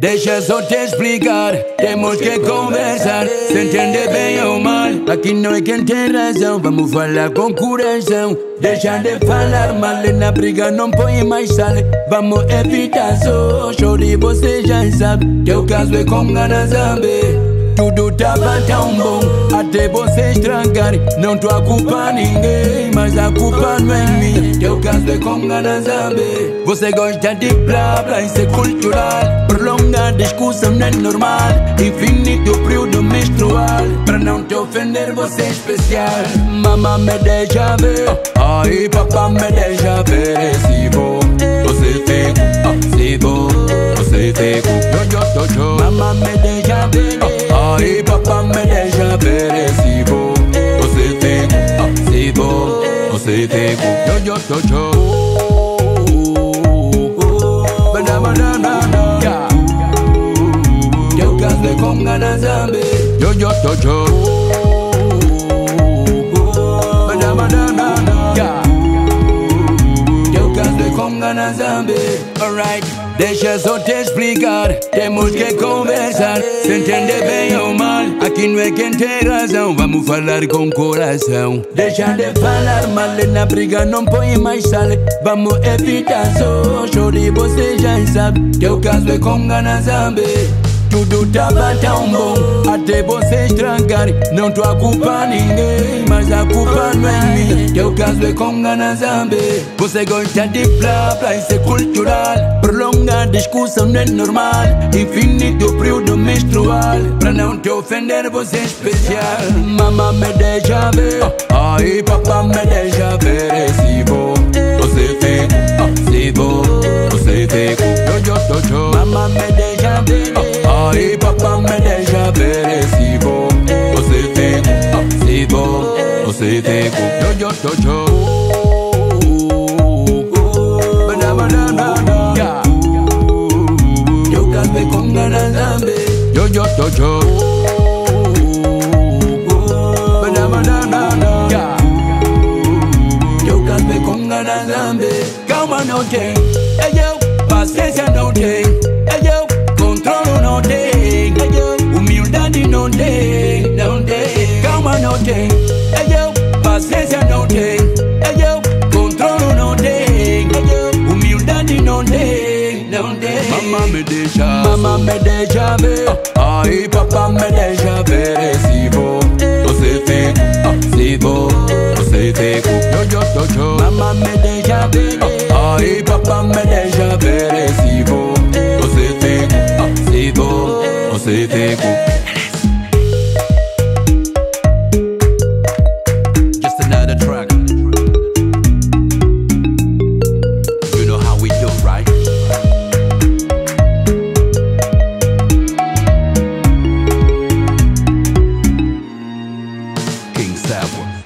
deixa só te explicar. Temos que conversar, se entender bem ou mal. Aqui não é quem tem razão, vamos falar com coração. Deixa de falar mal, na briga não põe mais sal. Vamos evitar só choro e você já sabe. Teu caso é com ganas tudo tava tão bom até você estragar. Não tô a culpa ninguém, mas a culpa não é minha. Teu caso é com ganas saber. Você gosta de blá blá, isso é cultural. Prolongar discussão não é normal. Infinito período menstrual. Pra não te ofender, você é especial. Mamá me deixa ver, ai papá me deixa ver. Se vou, você fica, se vou, você fica. Yo, yo, yo, yo. Mamá me deixa ver. Ai papá me deixa ver se vou Você tem, se vou Você tem Yo yo yo yo Zambi Alright Deixa só te explicar, temos que conversar. Se entender bem ou mal, aqui não é quem tem razão. Vamos falar com coração. Deixa de falar mal, na briga não põe mais sal. Vamos evitar só choro e você já sabe. Teu caso é com ganas saber. Tudo tava tão bom até você estragar. Não tô a culpa ninguém, mas a culpa não é minha. Teu caso é com ganas saber. Você gosta de blá blá, isso é cultural. Prolongar discussão não é normal. Infinito período menstrual. Pra não te ofender, você é especial. Mamá me deixa ver, ai papá Você tem Yo yo yo yo. Yo casé con ganas zambe Yo yo yo yo. Yo casé con ganas zambe Calma não tem, é eu Paciência não tem, é eu Controlo não tem, humildade Humildade não tem, não tem. Mamá me deixa, mamá me deixa ver. Ai papá me deixa ver se vou. Você fica, se vou, você fica. Yo yo yo yo. Mamá me deixa ver. Ai papá me deixa ver se vou. Você fica, você fica fucking step.